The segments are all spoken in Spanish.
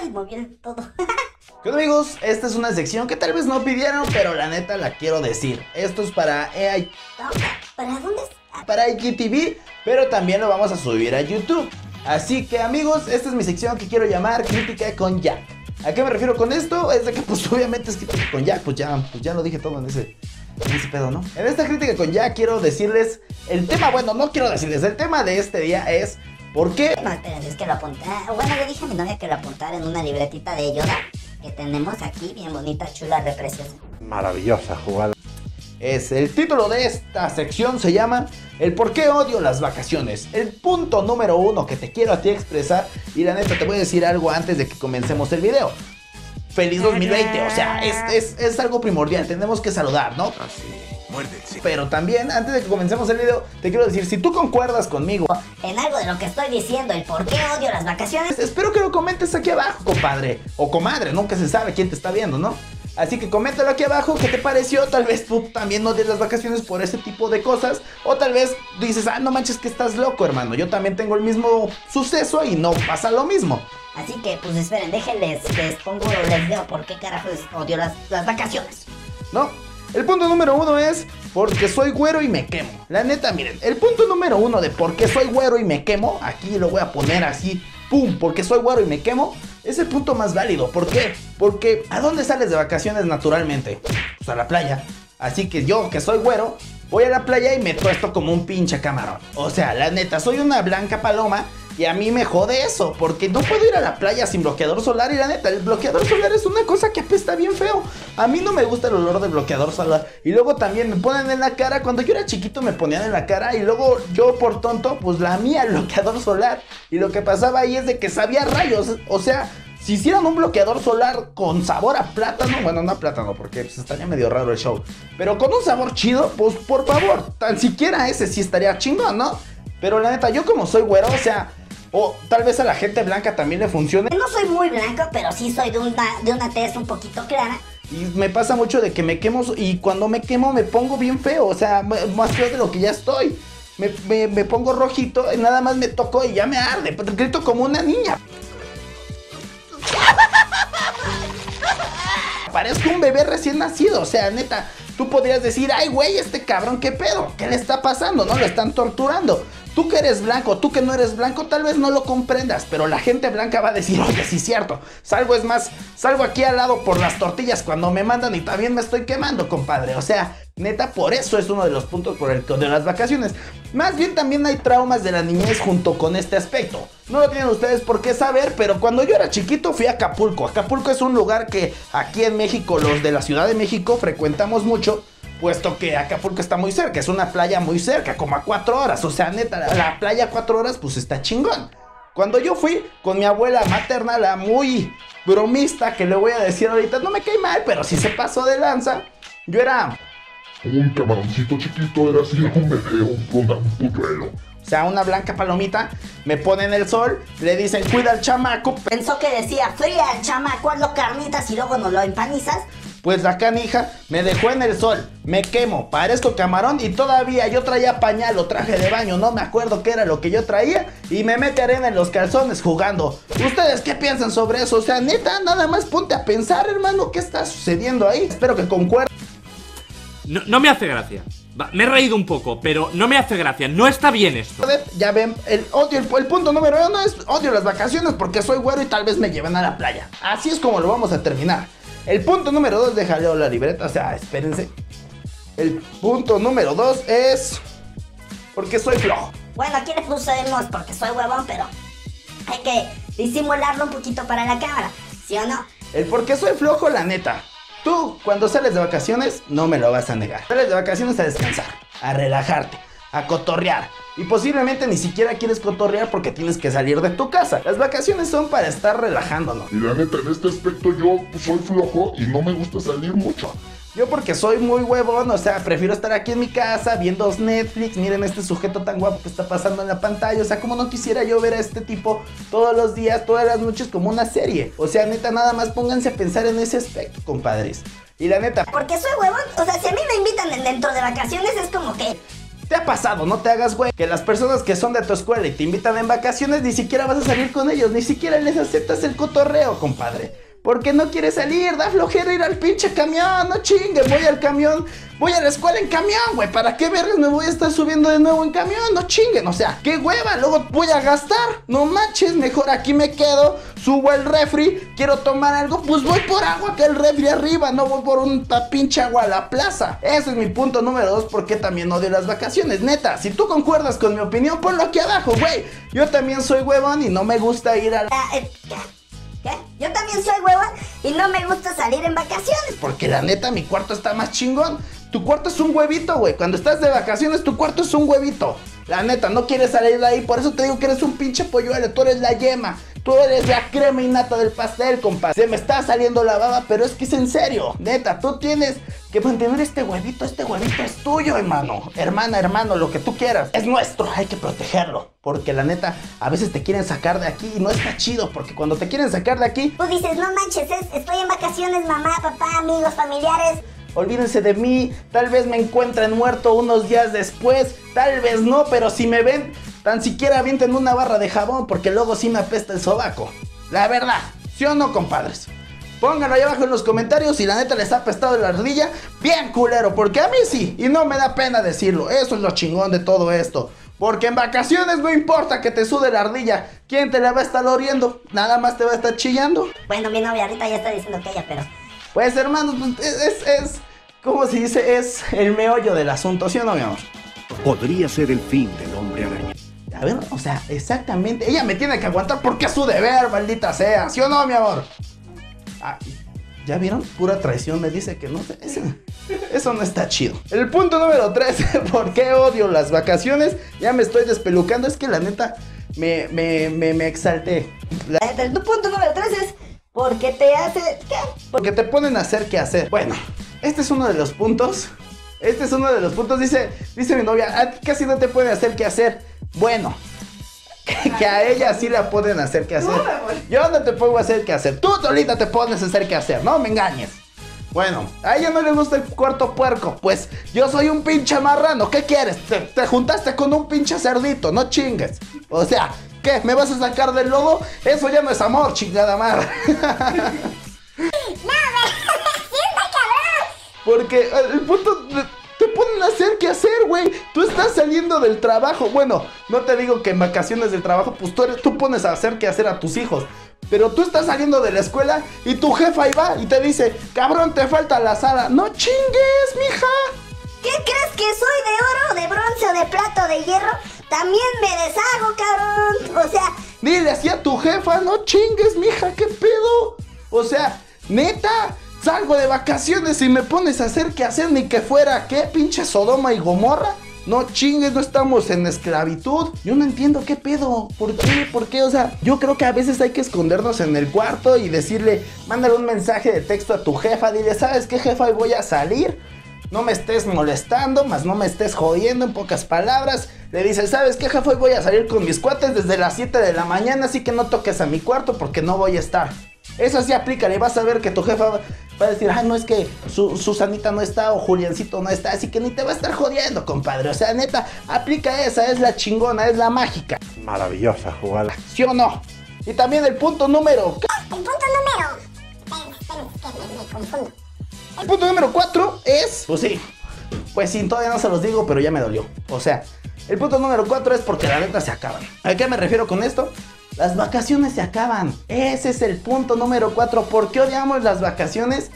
El todo. ¿Qué onda, amigos? Esta es una sección que tal vez no pidieron, pero la neta la quiero decir. Esto es para AI, ¿Para dónde está? para IGTV, pero también lo vamos a subir a YouTube. Así que amigos, esta es mi sección que quiero llamar Crítica con Jack. ¿A qué me refiero con esto? Es de que pues obviamente es crítica con Jack, pues ya, pues ya lo dije todo en ese, en ese pedo, ¿no? En esta crítica con Jack quiero decirles el tema, bueno, no quiero decirles, el tema de este día es ¿por qué No, espérense, es que lo apunté. Bueno, le dije a mi novia que lo apuntara en una libretita de Yoda que tenemos aquí, bien bonita, chula, repreciosa. Maravillosa jugada. es el título de esta sección se llama El por qué odio las vacaciones. El punto número uno que te quiero a ti expresar y la neta te voy a decir algo antes de que comencemos el video. Feliz 2020, o sea, es, es- es algo primordial, tenemos que saludar, ¿no? Así, Pero también, antes de que comencemos el video, te quiero decir, si tú concuerdas conmigo, En algo de lo que estoy diciendo, el por qué odio las vacaciones. espero que lo comentes aquí abajo, compadre. O comadre, nunca se sabe quién te está viendo, ¿no? Así que coméntalo aquí abajo, ¿qué te pareció? Tal vez tú también des las vacaciones por ese tipo de cosas. O tal vez dices, ah, no manches que estás loco, hermano. Yo también tengo el mismo suceso y no pasa lo mismo. Así que, pues esperen, déjenles, les pongo, les veo por qué carajos odio las, las vacaciones. ¿no? El punto número uno es porque soy güero y me quemo. La neta, miren, el punto número uno de por qué soy güero y me quemo, aquí lo voy a poner así, pum, porque soy güero y me quemo, es el punto más válido. ¿Por qué? Porque ¿a dónde sales de vacaciones naturalmente? Pues a la playa. Así que yo, que soy güero, voy a la playa y me tuesto como un pinche camarón. O sea, la neta, soy una blanca paloma y a mí me jode eso, porque no puedo ir a la playa sin bloqueador solar. Y la neta, el bloqueador solar es una cosa que apesta bien feo. A mí no me gusta el olor del bloqueador solar. Y luego también me ponen en la cara. Cuando yo era chiquito me ponían en la cara. Y luego yo, por tonto, pues la mía bloqueador solar. Y lo que pasaba ahí es de que sabía rayos. O sea. Si hicieran un bloqueador solar con sabor a plátano, bueno, no a plátano, porque pues, estaría medio raro el show. Pero con un sabor chido, pues por favor, tan siquiera ese sí estaría chingón, ¿no? Pero la neta, yo como soy güero, o sea, o tal vez a la gente blanca también le funcione. No soy muy blanco, pero sí soy de una, de una tez un poquito clara. Y me pasa mucho de que me quemo y cuando me quemo me pongo bien feo, o sea, más feo de lo que ya estoy. Me, me- me pongo rojito y nada más me toco y ya me arde. Grito como una niña. Parezco un bebé recién nacido, o sea, neta, tú podrías decir, ay, güey, este cabrón, ¿qué pedo? ¿Qué le está pasando? No lo están torturando. Tú que eres blanco, tú que no eres blanco, tal vez no lo comprendas, pero la gente blanca va a decir, oye, sí cierto. Salgo, es más, salgo aquí al lado por las tortillas cuando me mandan y también me estoy quemando, compadre. O sea, neta, por eso es uno de los puntos por el que odio las vacaciones. Más bien también hay traumas de la niñez junto con este aspecto. No lo tienen ustedes por qué saber, pero cuando yo era chiquito fui a Acapulco. Acapulco es un lugar que aquí en México, los de la Ciudad de México, frecuentamos mucho. Puesto que Acapulco está muy cerca, es una playa muy cerca, como a cuatro horas. O sea, neta, la, la playa a cuatro horas, pues está chingón. Cuando yo fui con mi abuela materna, la muy bromista, que le voy a decir ahorita, no me cae mal, pero si se pasó de lanza, yo era Un camaroncito chiquito era así un bebé, un, un, un puchuelo. O sea, una blanca palomita, me ponen el sol, le dicen, cuida al chamaco. Pensó que decía fría el chamaco, hazlo carnitas y luego nos lo empanizas. Pues la canija me dejó en el sol, me quemo, parezco camarón y todavía yo traía pañal o traje de baño, no me acuerdo qué era lo que yo traía y me mete arena en los calzones jugando. ¿Ustedes qué piensan sobre eso? O sea, neta, nada más ponte a pensar, hermano, ¿qué está sucediendo ahí? Espero que concuerden. No, no me hace gracia. Va, me he reído un poco, pero no me hace gracia. No está bien esto. Ya ven, el odio, el, el punto número uno es odio las vacaciones porque soy güero y tal vez me lleven a la playa. Así es como lo vamos a terminar. El punto número dos, déjale la libreta, o sea, espérense. El punto número dos es porque soy flojo. Bueno, aquí le pusimos porque soy huevón, pero hay que disimularlo un poquito para la cámara, ¿sí o no? El por qué soy flojo, la neta. Tú, cuando sales de vacaciones, no me lo vas a negar. Sales de vacaciones a descansar, a relajarte, a cotorrear. Y posiblemente ni siquiera quieres cotorrear porque tienes que salir de tu casa. Las vacaciones son para estar relajándonos. Y la neta, en este aspecto yo soy flojo y no me gusta salir mucho. Yo porque soy muy huevón, o sea, prefiero estar aquí en mi casa viendo Netflix, miren este sujeto tan guapo que está pasando en la pantalla, o sea, como no quisiera yo ver a este tipo todos los días, todas las noches como una serie. O sea, neta, nada más pónganse a pensar en ese aspecto, compadres. Y la neta, Porque soy huevón, o sea, si a mí me invitan en- dentro de vacaciones es como que Te ha pasado, no te hagas güey, que las personas que son de tu escuela y te invitan en vacaciones ni siquiera vas a salir con ellos, ni siquiera les aceptas el cotorreo, compadre. Porque no quieres salir, da flojera ir al pinche camión, no chingue, voy al camión, voy a la escuela en camión, güey, ¿para qué verles me voy a estar subiendo de nuevo en camión? No chinguen, o sea, qué hueva, luego voy a gastar, no manches, mejor aquí me quedo, subo el refri, quiero tomar algo, pues voy por agua que el refri arriba, no voy por un pinche agua a la plaza. Ese es mi punto número dos, porque también odio las vacaciones, neta, si tú concuerdas con mi opinión, ponlo aquí abajo, güey. Yo también soy huevón y no me gusta ir al... Ah, eh, ¿Qué? Yo también soy hueva y no me gusta salir en vacaciones. Porque la neta, mi cuarto está más chingón. Tu cuarto es un huevito, güey. Cuando estás de vacaciones, tu cuarto es un huevito. La neta, no quieres salir de ahí. Por eso te digo que eres un pinche polluelo. Tú eres la yema. Tú eres la crema innata del pastel, compa. Se me está saliendo la baba, pero es que es en serio. Neta, tú tienes que mantener este huevito. Este huevito es tuyo, hermano. Hermana, hermano, lo que tú quieras. Es nuestro. Hay que protegerlo. Porque la neta, a veces te quieren sacar de aquí y no está chido. Porque cuando te quieren sacar de aquí, Tú dices, no manches, es- estoy en vacaciones, mamá, papá, amigos, familiares. Olvídense de mí, tal vez me encuentren muerto unos días después, tal vez no, pero si me ven, tan siquiera avienten una barra de jabón porque luego sí me apesta el sobaco. La verdad, ¿sí o no, compadres? Pónganlo ahí abajo en los comentarios si la neta les ha apestado la ardilla, bien culero, porque a mí sí, y no me da pena decirlo, eso es lo chingón de todo esto. Porque en vacaciones no importa que te sude la ardilla, ¿quién te la va a estar oriendo? Nada más te va a estar chillando. Bueno, mi novia ahorita ya está diciendo que ella, pero. Pues hermanos, pues, es, es, es, ¿cómo se dice? Es el meollo del asunto, ¿sí o no, mi amor? podría ser el fin del hombre araña. A ver, o sea, exactamente, ella me tiene que aguantar porque es su deber, maldita sea, ¿sí o no, mi amor? Ah, ¿Ya vieron? Pura traición, me dice que no. Eso, eso no está chido. El punto número 3, ¿por qué odio las vacaciones? Ya me estoy despelucando, es que la neta me, me, me, me exalté. La- El punto número 3 es. Porque te hace. ¿Qué? Porque te ponen a hacer qué hacer. Bueno, este es uno de los puntos. Este es uno de los puntos. Dice, dice mi novia, a ti casi no te pueden hacer qué hacer. Bueno, que, que a ella sí la pueden hacer qué hacer. Yo no te pongo a hacer qué hacer. Tú solita te pones a hacer qué hacer. No me engañes. Bueno, a ella no le gusta el cuarto puerco. Pues yo soy un pinche marrano. ¿Qué quieres? Te, te juntaste con un pinche cerdito. No chingues. O sea, ¿qué? ¿Me vas a sacar del lodo? Eso ya no es amor, chingada madre. Porque el punto hacer güey. Tú estás saliendo del trabajo. Bueno, no te digo que en vacaciones del trabajo, pues tú, eres- tú pones a hacer qué hacer a tus hijos. Pero tú estás saliendo de la escuela y tu jefa ahí va y te dice, cabrón, te falta la sala. No chingues, mija. ¿Qué crees que soy de oro, de bronce o de plata o de hierro? También me deshago, cabrón. O sea, Dile así a tu jefa, no chingues, mija, qué pedo. O sea, neta, salgo de vacaciones y me pones a hacer qué hacer ni que fuera, ¿qué? Pinche Sodoma y Gomorra. No chingues, no estamos en esclavitud. Yo no entiendo qué pedo. ¿Por qué? ¿Por qué? O sea, yo creo que a veces hay que escondernos en el cuarto y decirle, mándale un mensaje de texto a tu jefa. Dile, ¿sabes qué, jefa? Hoy voy a salir. No me estés molestando, más no me estés jodiendo en pocas palabras. Le dice, ¿sabes qué, jefe? Hoy voy a salir con mis cuates desde las 7 de la mañana, así que no toques a mi cuarto porque no voy a estar. Eso sí aplica, le vas a ver que tu jefa va a decir, ah, no es que Su- Susanita no está o Juliancito no está, así que ni te va a estar jodiendo, compadre. O sea, neta, aplica esa, es la chingona, es la mágica. Maravillosa jugada. ¿Sí o no? Y también el punto número El punto número. Esperen, esperen, es que me, me confundo. El punto número 4 es. Pues sí. Pues sí, todavía no se los digo, pero ya me dolió. O sea, el punto número 4 es porque la neta se acaban. ¿A qué me refiero con esto? Las vacaciones se acaban. Ese es el punto número 4. ¿Por qué odiamos las vacaciones?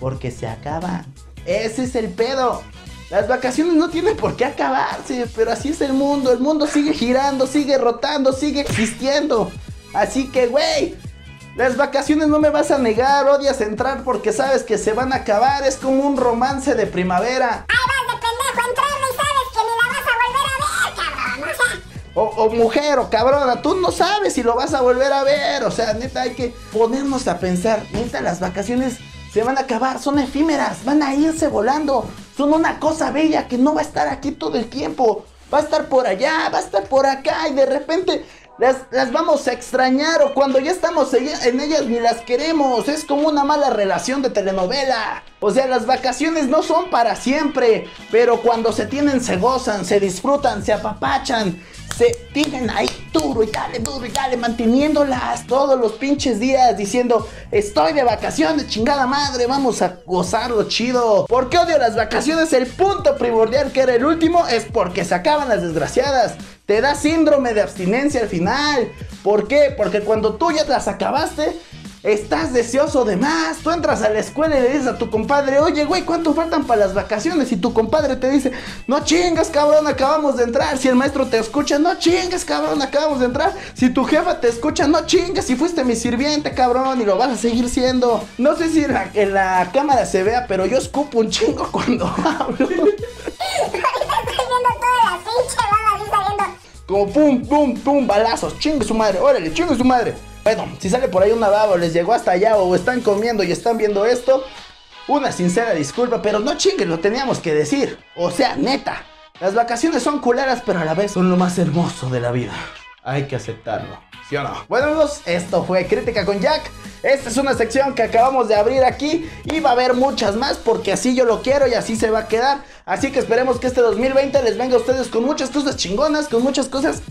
Porque se acaban. Ese es el pedo. Las vacaciones no tienen por qué acabarse, pero así es el mundo. El mundo sigue girando, sigue rotando, sigue existiendo. Así que, güey, las vacaciones no me vas a negar, odias entrar porque sabes que se van a acabar, es como un romance de primavera. O, o mujer o cabrona, tú no sabes si lo vas a volver a ver. O sea, neta, hay que ponernos a pensar. Neta, las vacaciones se van a acabar, son efímeras, van a irse volando. Son una cosa bella que no va a estar aquí todo el tiempo. Va a estar por allá, va a estar por acá y de repente las, las vamos a extrañar o cuando ya estamos en en ellas ni las queremos. Es como una mala relación de telenovela. O sea, las vacaciones no son para siempre, pero cuando se tienen se gozan, se disfrutan, se apapachan. Se tienen ahí duro y dale, duro y dale, manteniéndolas todos los pinches días, diciendo, estoy de vacaciones, chingada madre, vamos a gozarlo chido. ¿Por qué odio las vacaciones? El punto primordial que era el último es porque se acaban las desgraciadas. Te da síndrome de abstinencia al final. ¿Por qué? Porque cuando tú ya las acabaste, Estás deseoso de más. Tú entras a la escuela y le dices a tu compadre, oye, güey, ¿cuánto faltan para las vacaciones? Y tu compadre te dice, no chingas, cabrón, acabamos de entrar. Si el maestro te escucha, no chingas, cabrón, acabamos de entrar. Si tu jefa te escucha, no chingas, si fuiste mi sirviente, cabrón, y lo vas a seguir siendo. No sé si en la, en la cámara se vea, pero yo escupo un chingo cuando hablo. Como pum, pum, pum, balazos. Chingue su madre, órale, chingue su madre. Bueno, si sale por ahí una baba o les llegó hasta allá o están comiendo y están viendo esto, una sincera disculpa, pero no chinguen, lo teníamos que decir. O sea, neta, las vacaciones son culeras, pero a la vez son lo más hermoso de la vida. Hay que aceptarlo, ¿sí o no? Bueno amigos, esto fue Crítica con Jack. Esta es una sección que acabamos de abrir aquí y va a haber muchas más porque así yo lo quiero y así se va a quedar. Así que esperemos que este 2020 les venga a ustedes con muchas cosas chingonas, con muchas cosas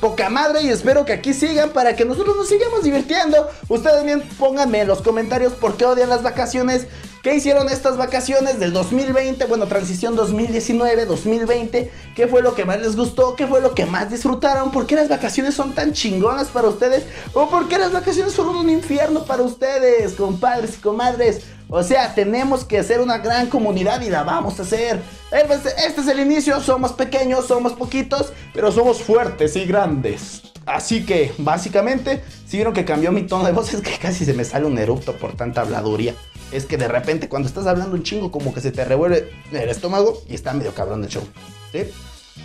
poca madre y espero que aquí sigan para que nosotros nos sigamos divirtiendo. Ustedes bien pónganme en los comentarios por qué odian las vacaciones, qué hicieron estas vacaciones del 2020, bueno, transición 2019-2020, qué fue lo que más les gustó, qué fue lo que más disfrutaron, por qué las vacaciones son tan chingonas para ustedes o por qué las vacaciones fueron un infierno para ustedes, compadres y comadres. O sea, tenemos que hacer una gran comunidad y la vamos a hacer. Este es el inicio, somos pequeños, somos poquitos, pero somos fuertes y grandes. Así que, básicamente, si vieron que cambió mi tono de voz, es que casi se me sale un eructo por tanta habladuría. Es que de repente cuando estás hablando un chingo como que se te revuelve el estómago y está medio cabrón el show. ¿Sí?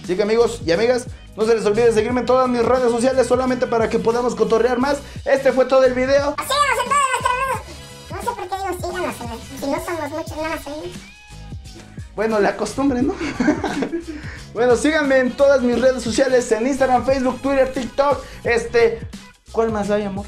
Así que amigos y amigas, no se les olvide seguirme en todas mis redes sociales solamente para que podamos cotorrear más. Este fue todo el video. Bueno, la costumbre, ¿no? bueno, síganme en todas mis redes sociales, en Instagram, Facebook, Twitter, TikTok. Este, ¿cuál más hay, amor?